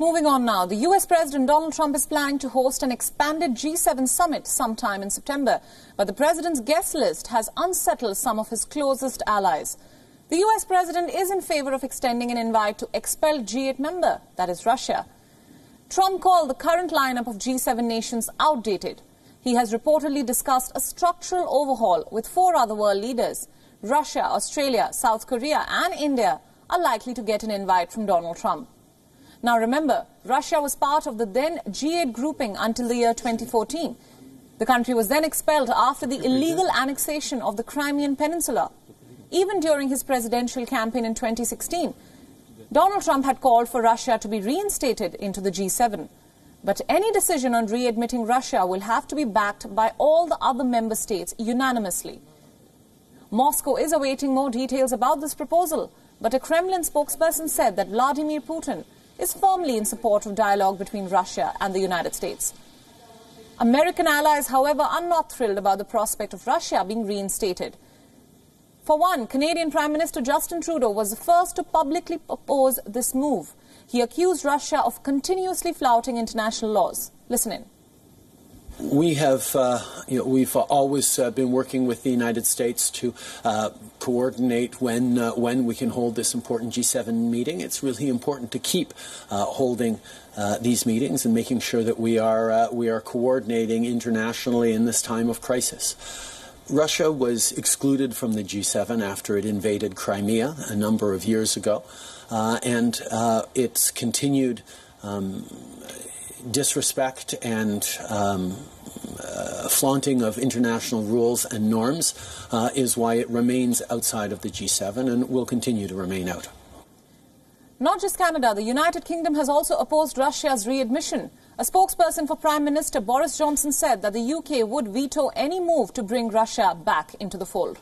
Moving on now, the US President Donald Trump is planning to host an expanded G7 summit sometime in September, but the president's guest list has unsettled some of his closest allies. The US president is in favor of extending an invite to expelled G8 member, that is Russia. Trump called the current lineup of G7 nations outdated. He has reportedly discussed a structural overhaul with four other world leaders. Russia, Australia, South Korea, and India are likely to get an invite from Donald Trump. Now remember, Russia was part of the then G8 grouping until the year 2014. The country was then expelled after the illegal annexation of the Crimean Peninsula. Even during his presidential campaign in 2016, Donald Trump had called for Russia to be reinstated into the G7. But any decision on readmitting Russia will have to be backed by all the other member states unanimously. Moscow is awaiting more details about this proposal, but a Kremlin spokesperson said that Vladimir Putin is firmly in support of dialogue between Russia and the United States. American allies, however, are not thrilled about the prospect of Russia being reinstated. For one, Canadian Prime Minister Justin Trudeau was the first to publicly oppose this move. He accused Russia of continuously flouting international laws. Listen in. We have, uh, you know, we've always uh, been working with the United States to uh, coordinate when uh, when we can hold this important G7 meeting. It's really important to keep uh, holding uh, these meetings and making sure that we are we are coordinating internationally in this time of crisis. Russia was excluded from the G7 after it invaded Crimea a number of years ago, and its continued. Um, disrespect and um, uh, flaunting of international rules and norms uh, is why it remains outside of the G7 and will continue to remain out. Not just Canada, the United Kingdom has also opposed Russia's readmission. A spokesperson for Prime Minister Boris Johnson said that the UK would veto any move to bring Russia back into the fold.